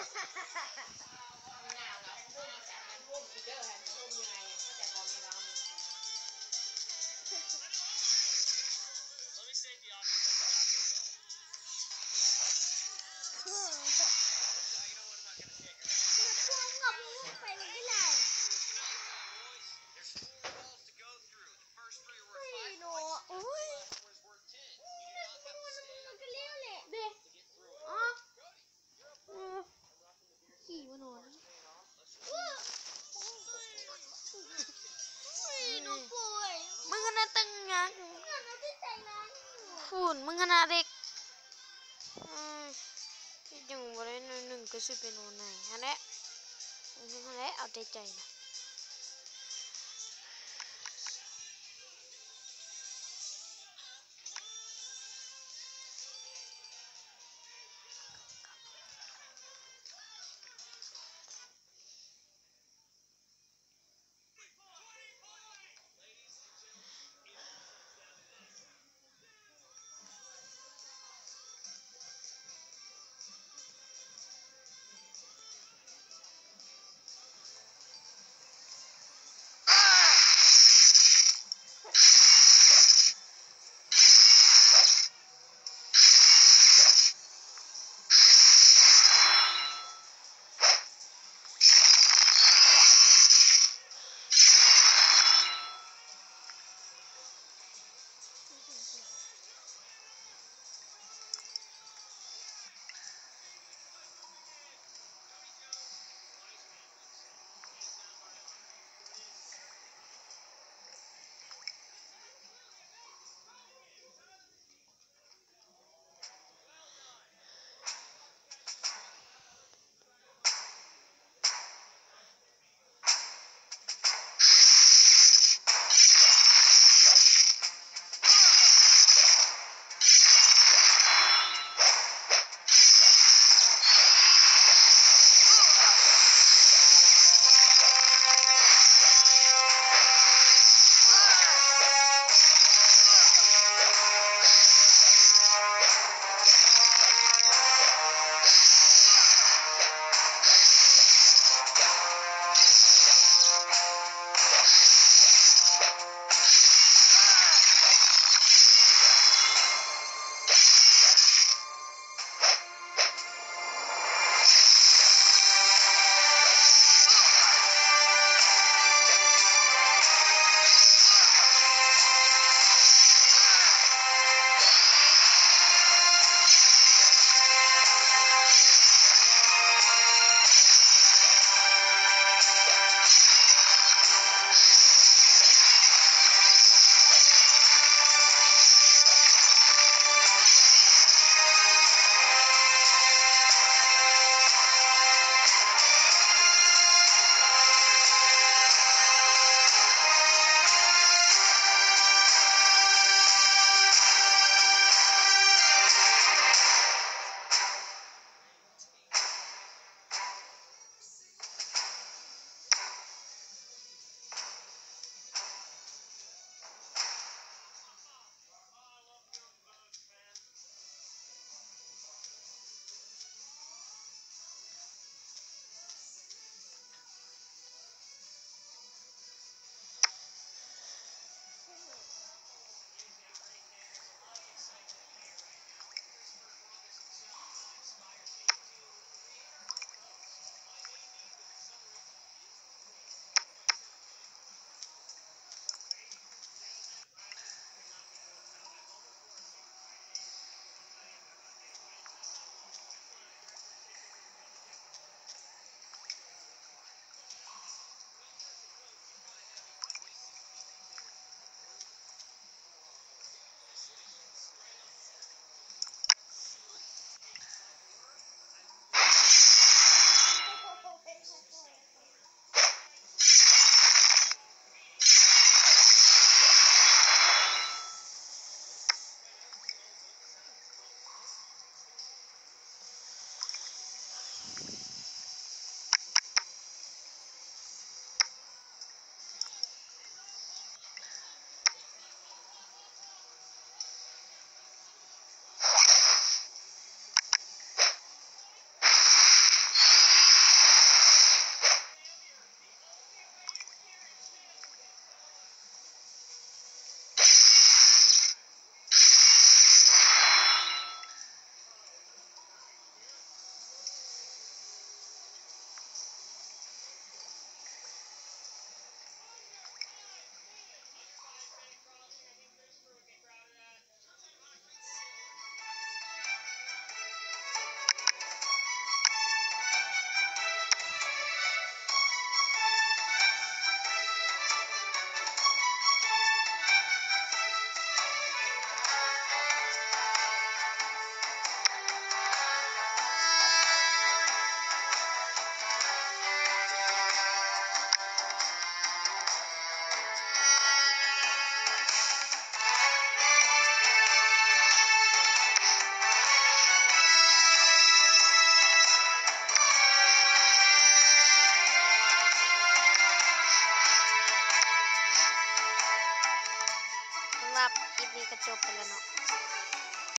nào là thành công mà sản thành công thì đều là thành công ฝุ่นมึงขนาดเด็กอืมยังบ่ได้หนึ่งก็สิเป็นโนไหนฮะเนี่ยฮะเนี่เอาใจใจ ก็